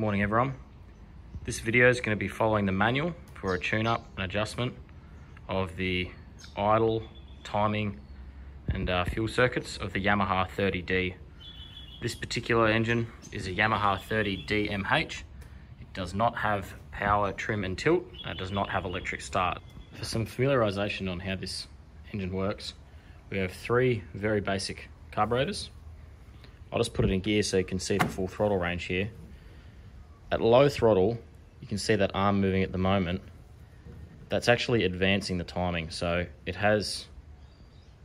morning everyone. This video is going to be following the manual for a tune-up and adjustment of the idle, timing and uh, fuel circuits of the Yamaha 30D. This particular engine is a Yamaha 30DMH. It does not have power, trim and tilt. It does not have electric start. For some familiarization on how this engine works, we have three very basic carburetors. I'll just put it in gear so you can see the full throttle range here. At low throttle, you can see that arm moving at the moment. That's actually advancing the timing. So it has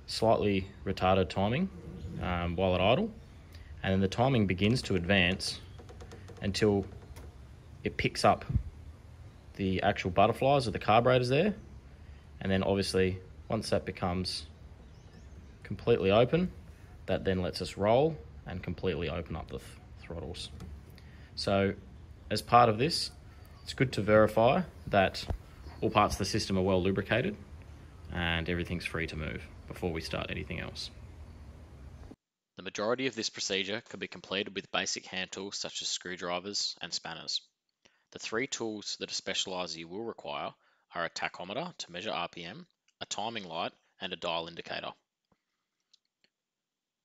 slightly retarded timing um, while at idle. And then the timing begins to advance until it picks up the actual butterflies of the carburetors there. And then obviously, once that becomes completely open, that then lets us roll and completely open up the th throttles. So as part of this, it's good to verify that all parts of the system are well lubricated and everything's free to move before we start anything else. The majority of this procedure can be completed with basic hand tools such as screwdrivers and spanners. The three tools that a specializer will require are a tachometer to measure RPM, a timing light, and a dial indicator.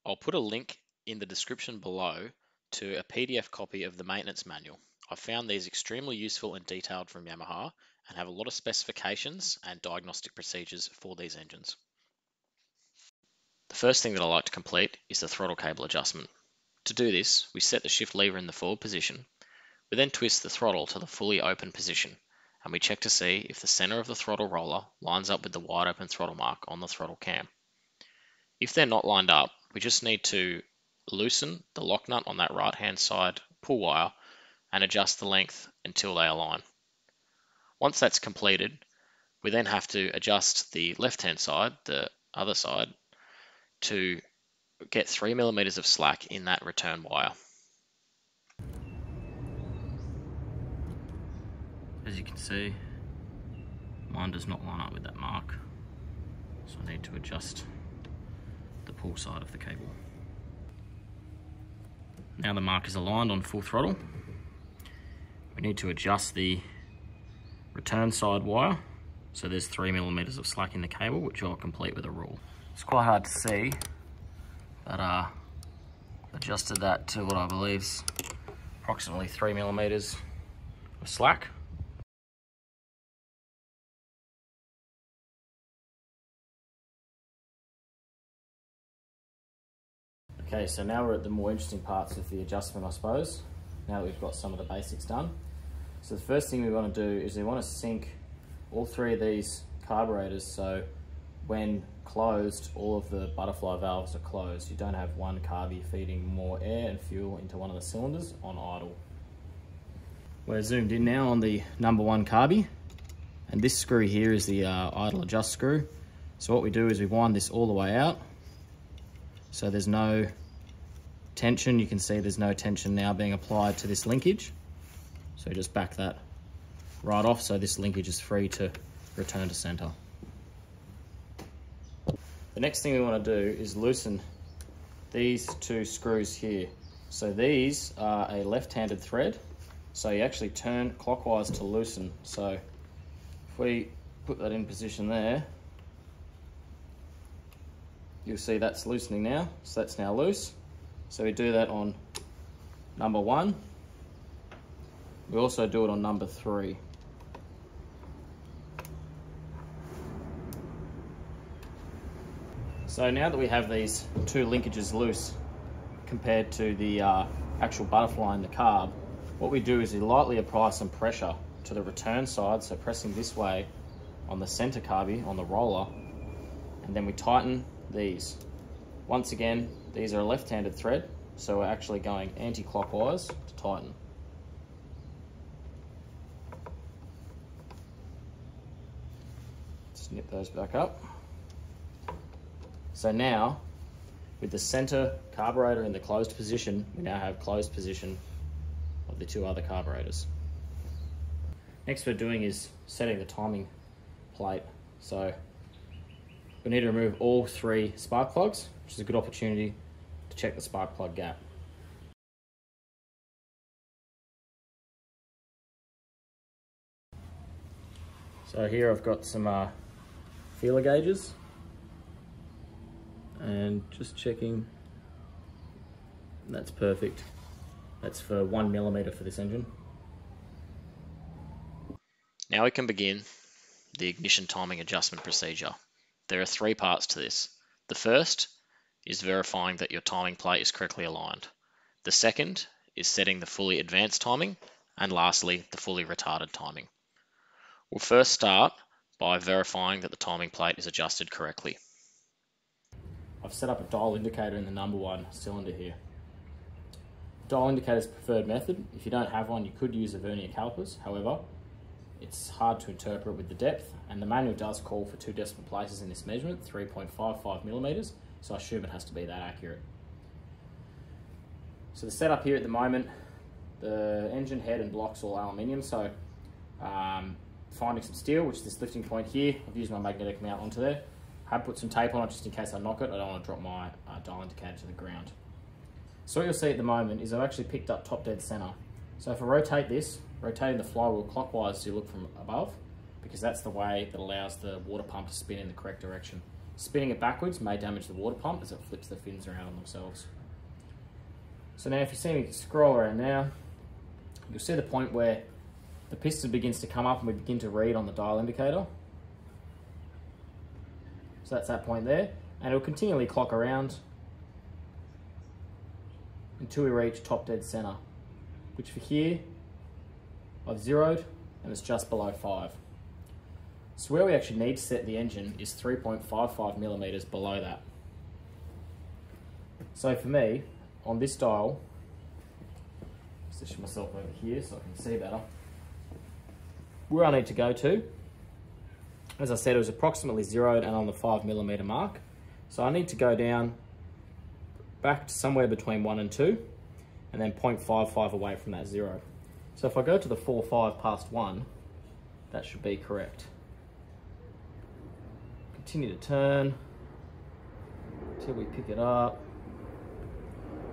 I'll put a link in the description below to a PDF copy of the maintenance manual. I found these extremely useful and detailed from Yamaha and have a lot of specifications and diagnostic procedures for these engines. The first thing that I like to complete is the throttle cable adjustment. To do this, we set the shift lever in the forward position. We then twist the throttle to the fully open position and we check to see if the center of the throttle roller lines up with the wide open throttle mark on the throttle cam. If they're not lined up, we just need to loosen the lock nut on that right hand side pull wire and adjust the length until they align. Once that's completed, we then have to adjust the left-hand side, the other side, to get three millimeters of slack in that return wire. As you can see, mine does not line up with that mark, so I need to adjust the pull side of the cable. Now the mark is aligned on full throttle. We need to adjust the return side wire. So there's three millimeters of slack in the cable, which I'll complete with a rule. It's quite hard to see, but uh, adjusted that to what I believe is approximately three millimeters of slack. Okay, so now we're at the more interesting parts of the adjustment, I suppose, now that we've got some of the basics done. So the first thing we want to do is we want to sync all three of these carburetors so when closed, all of the butterfly valves are closed. You don't have one carby feeding more air and fuel into one of the cylinders on idle. We're zoomed in now on the number one carby, and this screw here is the uh, idle adjust screw. So what we do is we wind this all the way out, so there's no tension. You can see there's no tension now being applied to this linkage. So just back that right off so this linkage is free to return to center. The next thing we want to do is loosen these two screws here. So these are a left-handed thread. So you actually turn clockwise to loosen. So if we put that in position there, you'll see that's loosening now. So that's now loose. So we do that on number one. We also do it on number three. So now that we have these two linkages loose compared to the uh, actual butterfly in the carb, what we do is we lightly apply some pressure to the return side, so pressing this way on the center carby, on the roller, and then we tighten these. Once again, these are a left-handed thread, so we're actually going anti-clockwise to tighten. snip those back up. So now, with the center carburetor in the closed position, we now have closed position of the two other carburetors. Next we're doing is setting the timing plate. So we need to remove all three spark plugs, which is a good opportunity to check the spark plug gap. So here I've got some uh, feeler gauges. And just checking. That's perfect. That's for one millimeter for this engine. Now we can begin the ignition timing adjustment procedure. There are three parts to this. The first is verifying that your timing plate is correctly aligned. The second is setting the fully advanced timing. And lastly the fully retarded timing. We'll first start by verifying that the timing plate is adjusted correctly I've set up a dial indicator in the number one cylinder here. Dial indicator is preferred method. If you don't have one, you could use a vernier calipers. However, it's hard to interpret with the depth, and the manual does call for two decimal places in this measurement, 3.55 millimeters, so I assume it has to be that accurate. So the setup here at the moment, the engine head and blocks all aluminium, so um, finding some steel, which is this lifting point here, I've used my magnetic mount onto there, I have put some tape on it just in case I knock it. I don't want to drop my uh, dial indicator to the ground. So what you'll see at the moment is I've actually picked up top dead center. So if I rotate this, rotating the flywheel clockwise so you look from above, because that's the way that allows the water pump to spin in the correct direction. Spinning it backwards may damage the water pump as it flips the fins around on themselves. So now if you see me scroll around now, you'll see the point where the piston begins to come up and we begin to read on the dial indicator. So that's that point there. And it'll continually clock around until we reach top dead center, which for here, I've zeroed and it's just below five. So where we actually need to set the engine is 3.55 millimeters below that. So for me, on this dial, position myself over here so I can see better, where I need to go to as I said, it was approximately zeroed and on the five millimeter mark. So I need to go down back to somewhere between one and two, and then 0.55 away from that zero. So if I go to the four, five past one, that should be correct. Continue to turn until we pick it up.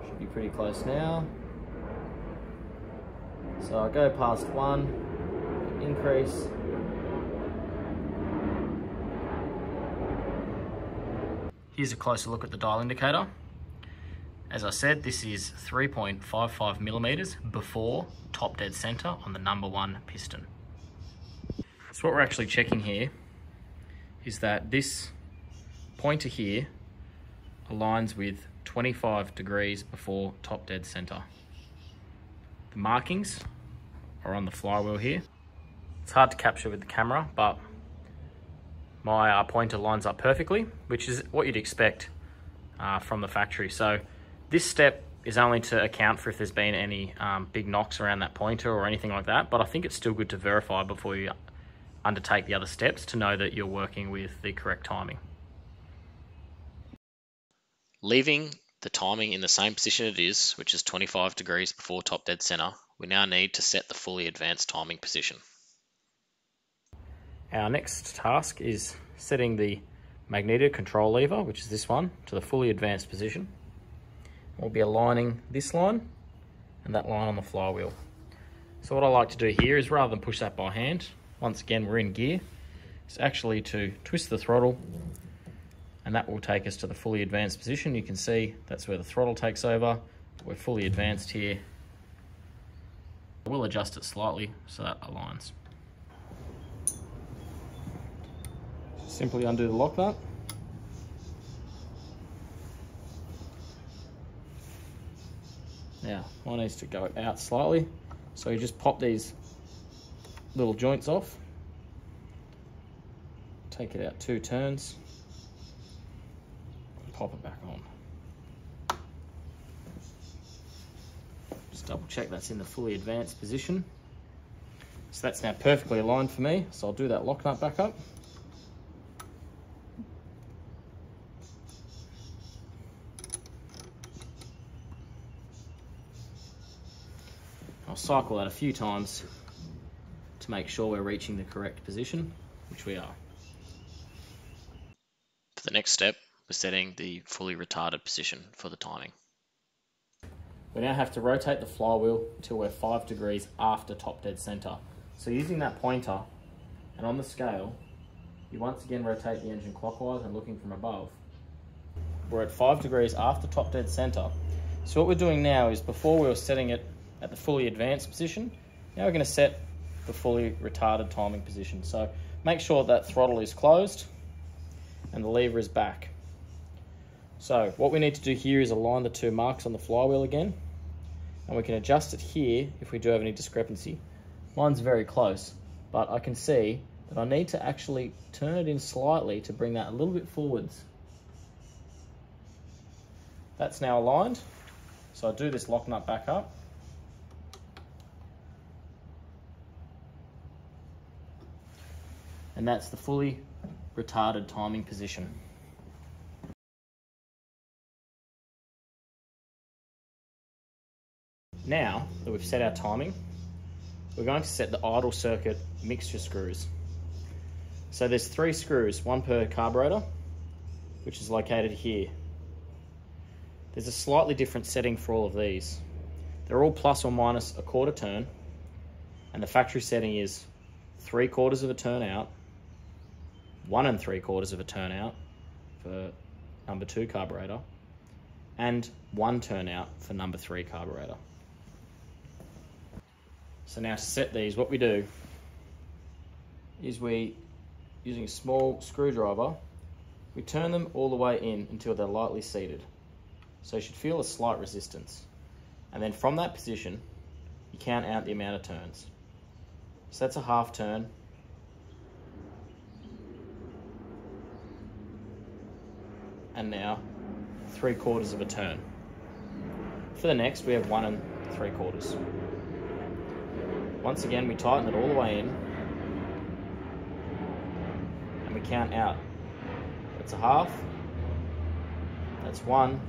Should be pretty close now. So I go past one, increase, Here's a closer look at the dial indicator. As I said, this is 3.55 millimeters before top dead center on the number one piston. So what we're actually checking here is that this pointer here aligns with 25 degrees before top dead center. The markings are on the flywheel here. It's hard to capture with the camera, but my uh, pointer lines up perfectly, which is what you'd expect uh, from the factory. So this step is only to account for if there's been any um, big knocks around that pointer or anything like that, but I think it's still good to verify before you undertake the other steps to know that you're working with the correct timing. Leaving the timing in the same position it is, which is 25 degrees before top dead center, we now need to set the fully advanced timing position. Our next task is setting the magneto control lever, which is this one, to the fully advanced position. We'll be aligning this line and that line on the flywheel. So what I like to do here is rather than push that by hand, once again we're in gear, is actually to twist the throttle and that will take us to the fully advanced position. You can see that's where the throttle takes over. We're fully advanced here. We'll adjust it slightly so that aligns. Simply undo the lock nut. Now, mine needs to go out slightly. So you just pop these little joints off. Take it out two turns. And pop it back on. Just double check that's in the fully advanced position. So that's now perfectly aligned for me. So I'll do that lock nut back up. Cycle that a few times to make sure we're reaching the correct position, which we are. For the next step, we're setting the fully retarded position for the timing. We now have to rotate the flywheel until we're 5 degrees after top dead center. So using that pointer, and on the scale, you once again rotate the engine clockwise and looking from above. We're at 5 degrees after top dead centre. So what we're doing now is before we were setting it at the fully advanced position, now we're going to set the fully retarded timing position. So make sure that throttle is closed and the lever is back. So what we need to do here is align the two marks on the flywheel again and we can adjust it here if we do have any discrepancy. Mine's very close, but I can see that I need to actually turn it in slightly to bring that a little bit forwards. That's now aligned. So I do this lock nut back up. And that's the fully retarded timing position. Now that we've set our timing, we're going to set the idle circuit mixture screws. So there's three screws, one per carburetor, which is located here. There's a slightly different setting for all of these. They're all plus or minus a quarter turn, and the factory setting is three quarters of a turn out, one and three quarters of a turn out for number two carburetor, and one turn out for number three carburetor. So now to set these, what we do is we, using a small screwdriver, we turn them all the way in until they're lightly seated. So you should feel a slight resistance. And then from that position, you count out the amount of turns. So that's a half turn. And now three quarters of a turn. For the next, we have one and three quarters. Once again, we tighten it all the way in and we count out. That's a half, that's one,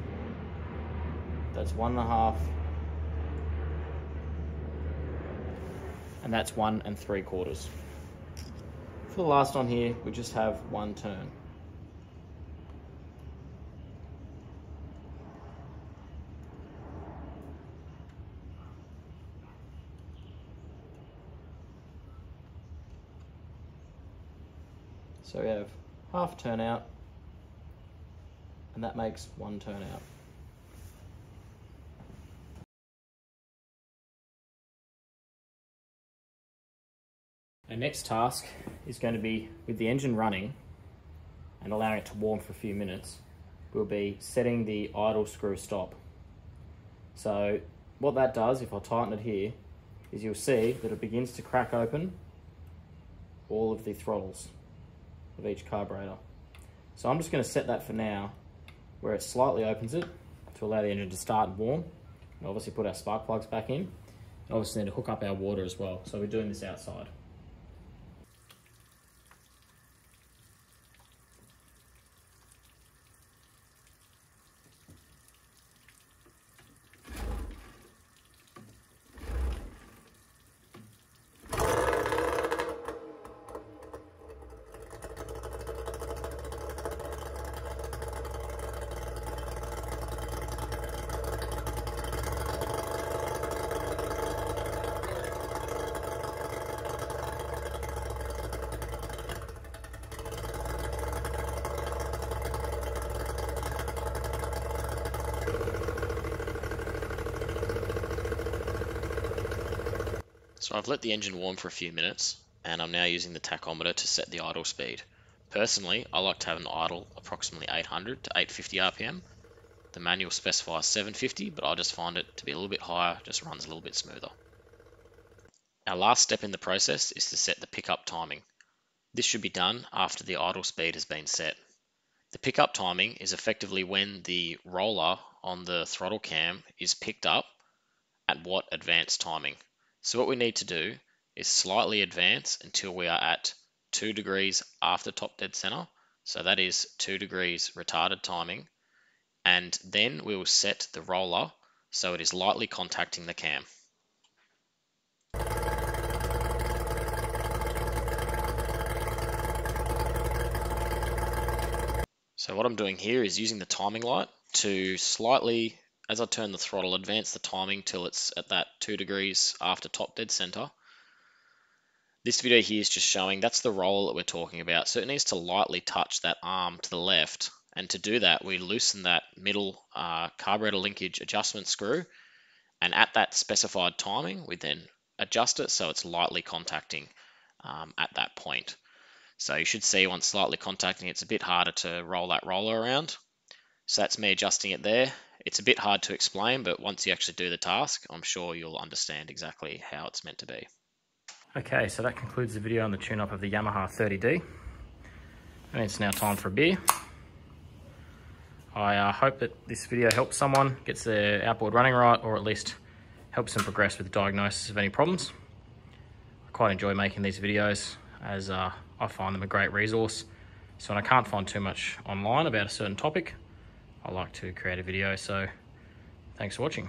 that's one and a half, and that's one and three quarters. For the last one here, we just have one turn. So we have half turnout, and that makes one turnout. Our next task is going to be with the engine running and allowing it to warm for a few minutes, we'll be setting the idle screw stop. So what that does, if I tighten it here, is you'll see that it begins to crack open all of the throttles of each carburetor. So I'm just going to set that for now where it slightly opens it to allow the engine to start and warm. And obviously put our spark plugs back in. And obviously need to hook up our water as well. So we're doing this outside. So I've let the engine warm for a few minutes and I'm now using the tachometer to set the idle speed. Personally, I like to have an idle approximately 800 to 850 RPM. The manual specifies 750, but I just find it to be a little bit higher, just runs a little bit smoother. Our last step in the process is to set the pickup timing. This should be done after the idle speed has been set. The pickup timing is effectively when the roller on the throttle cam is picked up at what advanced timing. So what we need to do is slightly advance until we are at 2 degrees after top dead center. So that is 2 degrees retarded timing. And then we will set the roller so it is lightly contacting the cam. So what I'm doing here is using the timing light to slightly as I turn the throttle, advance the timing till it's at that 2 degrees after top dead center. This video here is just showing that's the roll that we're talking about. So it needs to lightly touch that arm to the left. And to do that, we loosen that middle uh, carburetor linkage adjustment screw. And at that specified timing, we then adjust it so it's lightly contacting um, at that point. So you should see once slightly contacting, it's a bit harder to roll that roller around. So that's me adjusting it there. It's a bit hard to explain, but once you actually do the task, I'm sure you'll understand exactly how it's meant to be. Okay, so that concludes the video on the tune-up of the Yamaha 30D. And it's now time for a beer. I uh, hope that this video helps someone, gets their outboard running right, or at least helps them progress with the diagnosis of any problems. I quite enjoy making these videos as uh, I find them a great resource. So when I can't find too much online about a certain topic, I like to create a video. So thanks for watching.